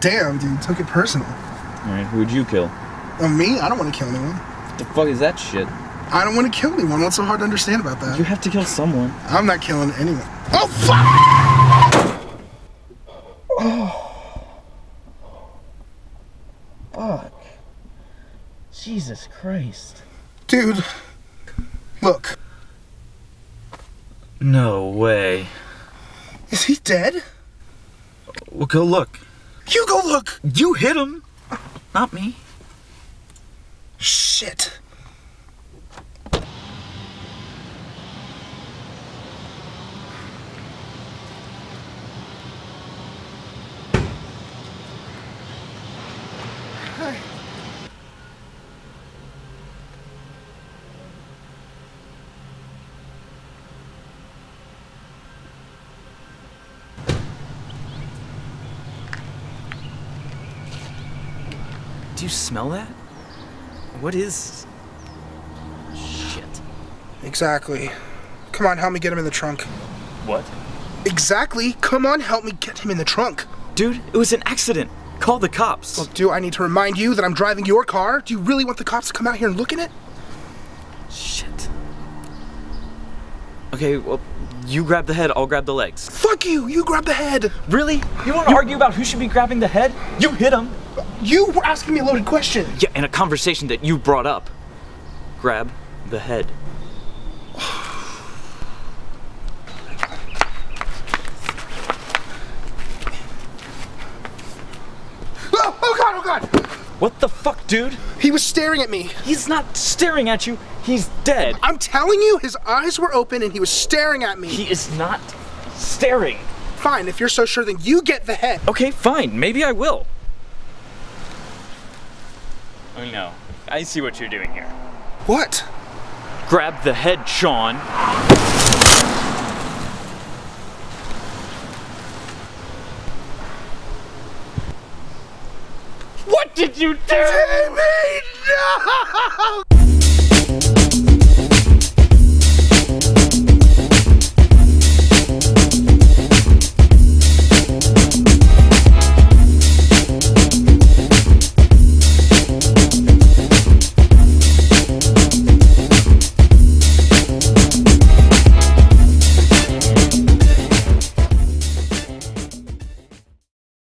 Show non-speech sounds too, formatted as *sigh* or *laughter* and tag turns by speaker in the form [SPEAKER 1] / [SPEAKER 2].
[SPEAKER 1] Damn, dude, took it personal.
[SPEAKER 2] Alright, who'd you kill?
[SPEAKER 1] Uh, me? I don't want to kill anyone.
[SPEAKER 2] What the fuck is that shit?
[SPEAKER 1] I don't want to kill anyone. What's so hard to understand about that?
[SPEAKER 2] You have to kill someone.
[SPEAKER 1] I'm not killing anyone. Oh, fuck! Oh. *sighs*
[SPEAKER 2] Fuck. Jesus Christ.
[SPEAKER 1] Dude, look.
[SPEAKER 2] No way.
[SPEAKER 1] Is he dead?
[SPEAKER 2] Well, go look.
[SPEAKER 1] You go look!
[SPEAKER 2] You hit him! Not me.
[SPEAKER 1] Shit.
[SPEAKER 2] Do you smell that? What is. Shit.
[SPEAKER 1] Exactly. Come on, help me get him in the trunk.
[SPEAKER 2] What?
[SPEAKER 1] Exactly. Come on, help me get him in the trunk.
[SPEAKER 2] Dude, it was an accident. Call the cops.
[SPEAKER 1] Look, do I need to remind you that I'm driving your car? Do you really want the cops to come out here and look at it?
[SPEAKER 2] Shit. Okay, well, you grab the head, I'll grab the legs.
[SPEAKER 1] Fuck you! You grab the head!
[SPEAKER 2] Really? You want to argue about who should be grabbing the head? You hit him.
[SPEAKER 1] You were asking me a loaded question!
[SPEAKER 2] Yeah, in a conversation that you brought up. Grab the head. *sighs*
[SPEAKER 1] Oh, oh god, oh god!
[SPEAKER 2] What the fuck, dude?
[SPEAKER 1] He was staring at me.
[SPEAKER 2] He's not staring at you. He's dead.
[SPEAKER 1] I'm telling you, his eyes were open and he was staring at me.
[SPEAKER 2] He is not staring.
[SPEAKER 1] Fine, if you're so sure, then you get the head.
[SPEAKER 2] Okay, fine. Maybe I will. Oh no. I see what you're doing here.
[SPEAKER 1] What?
[SPEAKER 2] Grab the head, Sean. What did you do?
[SPEAKER 1] Jamie, no!